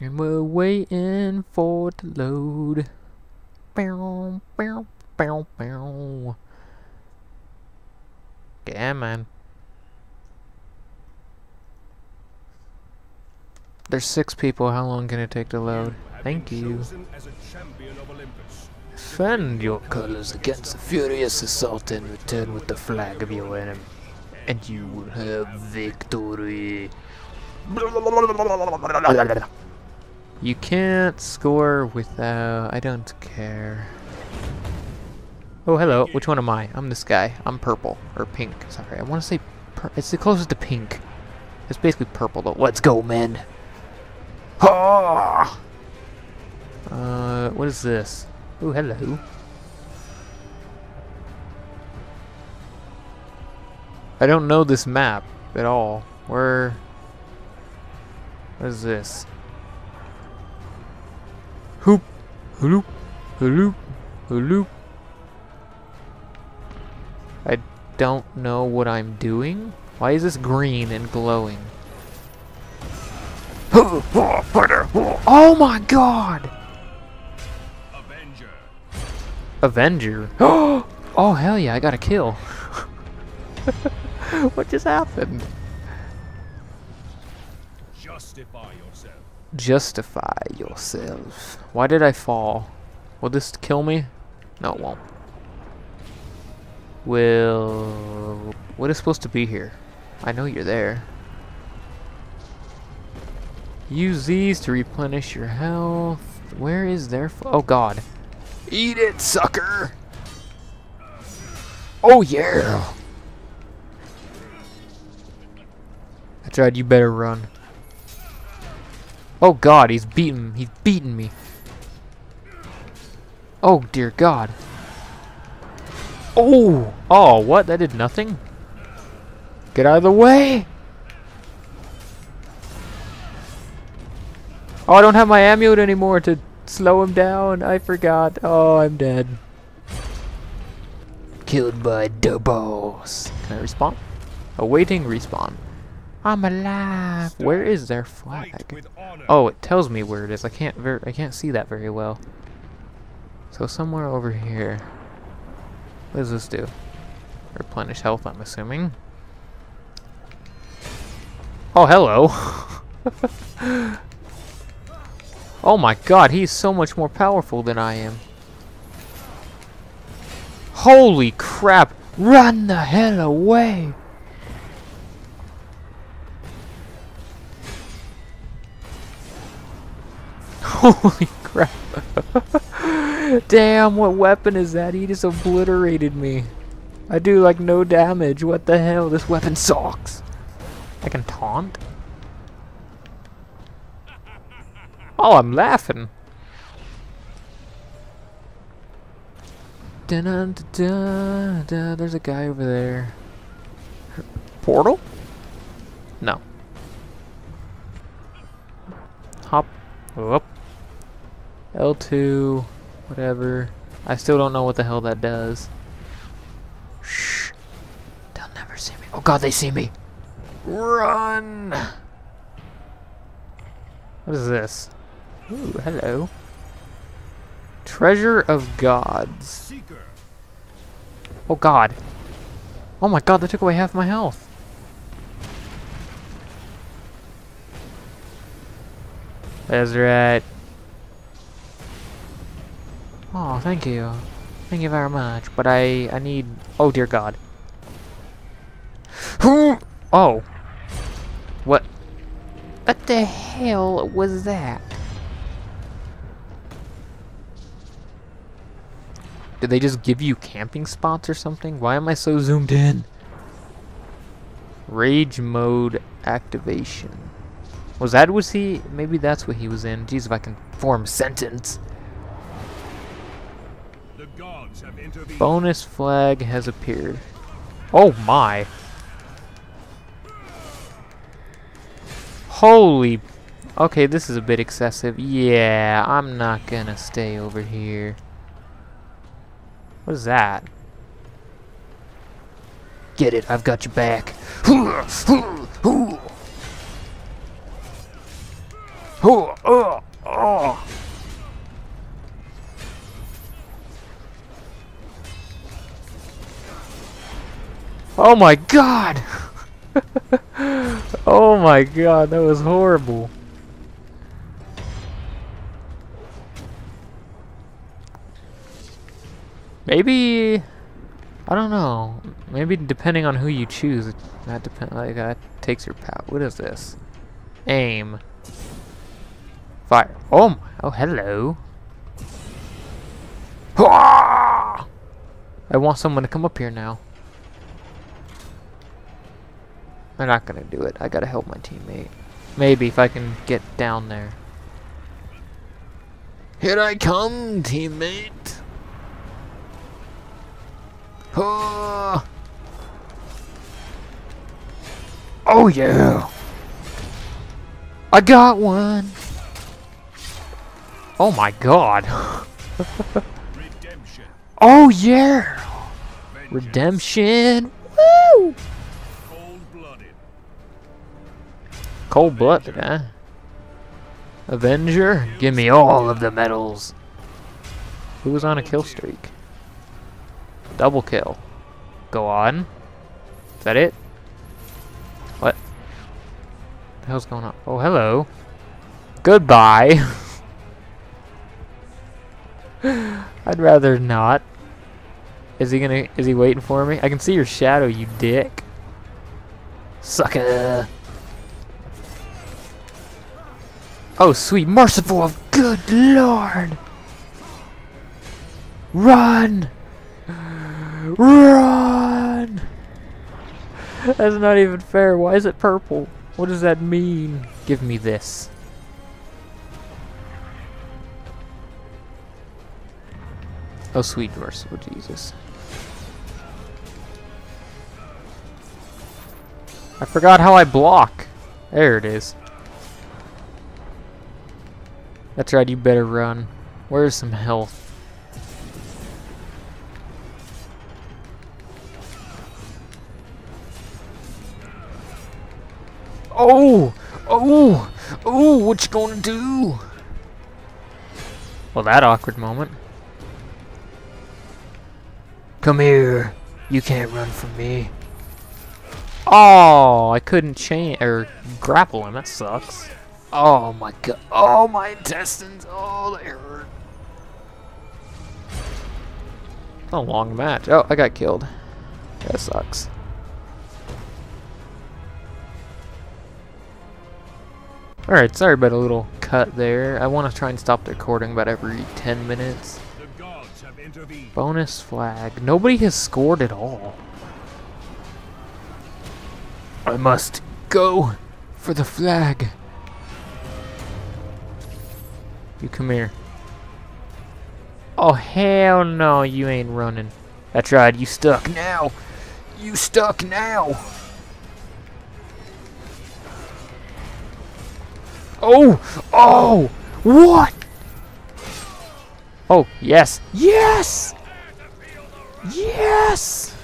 And we're waiting for to load. Bow, bow, bow, bow. Yeah, man. There's six people. How long can it take to load? Thank you. Defend your colors against the furious assault and return with the flag of your enemy. And you will have victory. You can't score without... I don't care. Oh, hello. Which one am I? I'm this guy. I'm purple. Or pink. Sorry, I want to say... it's the closest to pink. It's basically purple, though. Let's go, men. Ah! Uh, what is this? Oh, hello. I don't know this map at all. Where... What is this? Hoop! Hoop! Hoop! Hoop! I don't know what I'm doing. Why is this green and glowing? Oh my god! Avenger. Avenger? Oh hell yeah, I got a kill. what just happened? Justify yourself. Justify yourself. Why did I fall? Will this kill me? No, it won't. Will... What is supposed to be here? I know you're there. Use these to replenish your health. Where is their... oh god. Eat it, sucker! Oh yeah! That's right, you better run. Oh god, he's beating he's beating me. Oh dear god. Oh! Oh, what? That did nothing? Get out of the way! Oh, I don't have my amulet anymore to slow him down. I forgot. Oh, I'm dead. Killed by the boss. Can I respawn? Awaiting respawn. I'm alive. Where is their flag? Oh, it tells me where it is. I can't ver I can't see that very well. So somewhere over here. What does this do? Replenish health, I'm assuming. Oh, hello. oh my god, he's so much more powerful than I am. Holy crap! Run the hell away! Holy crap. Damn, what weapon is that? He just obliterated me. I do like no damage. What the hell? This weapon sucks. I can taunt? Oh, I'm laughing. Dun -dun -dun. There's a guy over there. Portal? No. Hop. Whoop. L2, whatever. I still don't know what the hell that does. Shh. They'll never see me. Oh god, they see me. Run! What is this? Ooh, hello. Treasure of Gods. Oh god. Oh my god, they took away half my health. That's right. Oh, thank you. Thank you very much. But I, I need... Oh, dear God. oh. What? What the hell was that? Did they just give you camping spots or something? Why am I so zoomed in? Rage mode activation. Was that was he? Maybe that's what he was in. Jeez, if I can form sentence. Bonus flag has appeared. Oh my. Holy. Okay, this is a bit excessive. Yeah, I'm not gonna stay over here. What is that? Get it, I've got your back. Oh Oh my god! oh my god, that was horrible. Maybe I don't know. Maybe depending on who you choose, that depend like that takes your power. What is this? Aim. Fire. Oh, my, oh, hello. I want someone to come up here now. They're not gonna do it. I gotta help my teammate. Maybe if I can get down there. Here I come, teammate. Oh, oh yeah. I got one. Oh my god. Redemption. oh yeah. Redemption. Woo! Cold blooded, huh? Avenger, give me all of the medals. Who was on a kill streak? Double kill. Go on. Is that it? What? The hell's going on? Oh, hello. Goodbye. I'd rather not. Is he gonna? Is he waiting for me? I can see your shadow, you dick. Sucker. Oh, sweet merciful of good lord! Run! Run! That's not even fair. Why is it purple? What does that mean? Give me this. Oh, sweet merciful Jesus. I forgot how I block. There it is. That's right, you better run. Where's some health? Oh! Oh! Oh! What you gonna do? Well, that awkward moment. Come here. You can't run from me. Oh, I couldn't chain or grapple him. That sucks. Oh my god. Oh, my intestines. Oh, they hurt. A long match. Oh, I got killed. That sucks. Alright, sorry about a little cut there. I want to try and stop the recording about every 10 minutes. The gods have intervened. Bonus flag. Nobody has scored at all. I must go for the flag. You come here. Oh, hell no, you ain't running. That's right, you stuck now. You stuck now. Oh! Oh! What? Oh, yes. Yes! Yes!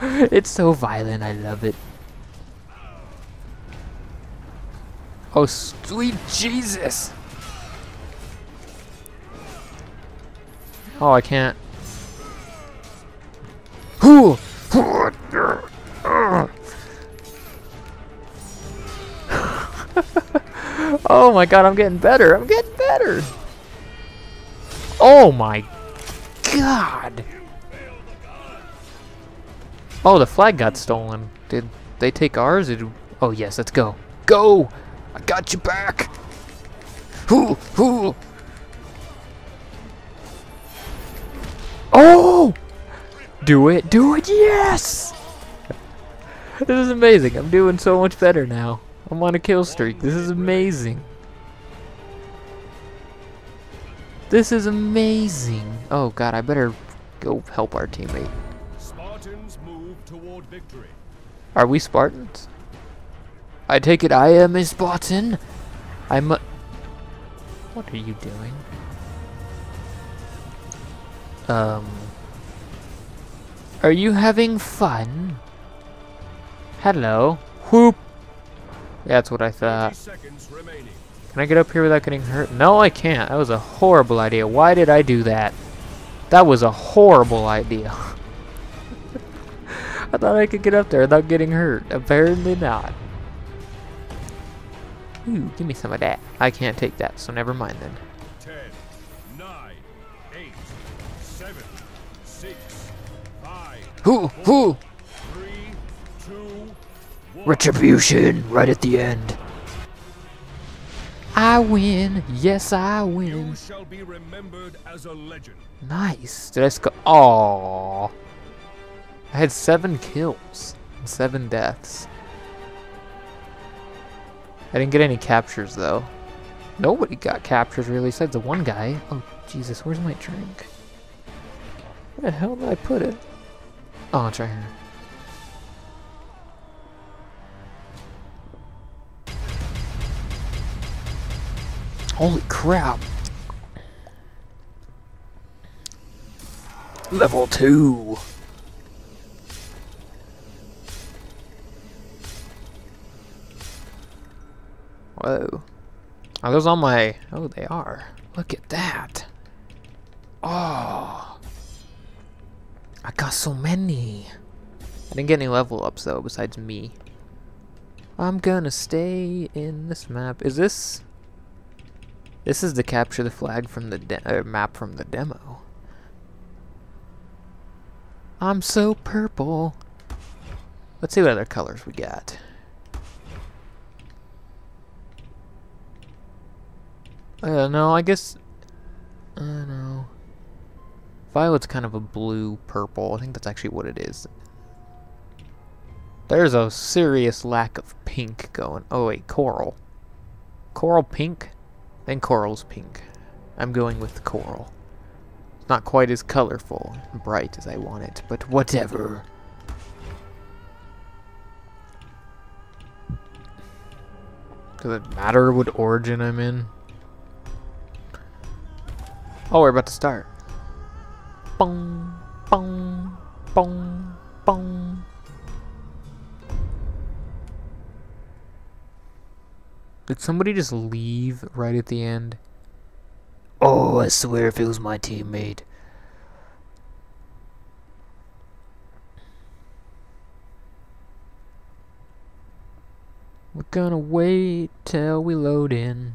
It's so violent, I love it. Oh, sweet Jesus! Oh, I can't. Oh my god, I'm getting better. I'm getting better. Oh my god. Oh, the flag got stolen. Did they take ours? Did, oh yes, let's go. Go! I got you back. Hoo, hoo. Oh! Do it, do it, yes! This is amazing. I'm doing so much better now. I'm on a kill streak. This is amazing. This is amazing. Oh god, I better go help our teammate. Spartans move toward victory. Are we Spartans? I take it I am a Spartan. I'm a... What are you doing? Um... Are you having fun? Hello. Whoop! That's what I thought. Can I get up here without getting hurt? No, I can't. That was a horrible idea. Why did I do that? That was a horrible idea. I thought I could get up there without getting hurt. Apparently not. Ooh, give me some of that. I can't take that, so never mind then. 5, Whoo, whoo! 3, 2, Retribution, right at the end. I win. Yes, I win. You shall be remembered as a legend. Nice. Did I sco- Aww. I had seven kills and seven deaths. I didn't get any captures though. Nobody got captures really, besides the one guy. Oh Jesus, where's my drink? Where the hell did I put it? Oh, it's right here. Holy crap! Level 2! Whoa. Are those on my... Oh, they are. Look at that. Oh. I got so many. I didn't get any level ups, though, besides me. I'm gonna stay in this map. Is this... This is the capture the flag from the uh, map from the demo. I'm so purple. Let's see what other colors we got. Uh, no, I guess... I uh, no. Violet's kind of a blue purple. I think that's actually what it is. There's a serious lack of pink going. Oh wait, coral. Coral pink? Then coral's pink. I'm going with coral. It's not quite as colorful and bright as I want it, but whatever. Does it matter what origin I'm in? Oh, we're about to start. Bong, bong, bong, bong. Did somebody just leave right at the end? Oh, I swear if it was my teammate. We're gonna wait till we load in.